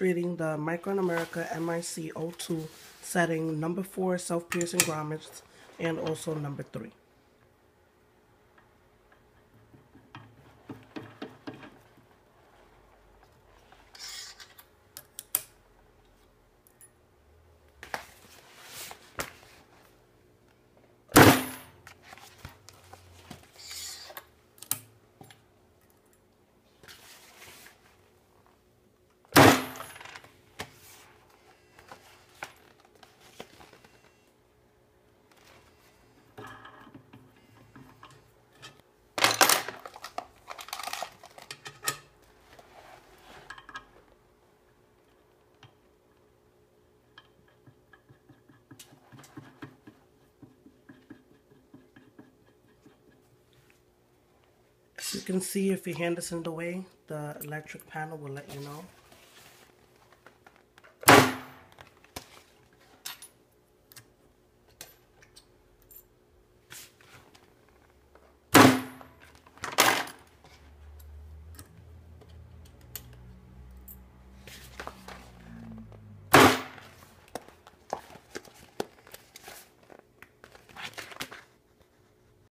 reading the Micron America MIC02 setting number 4 self-piercing grommets and also number 3. You can see, if your hand is in the way, the electric panel will let you know.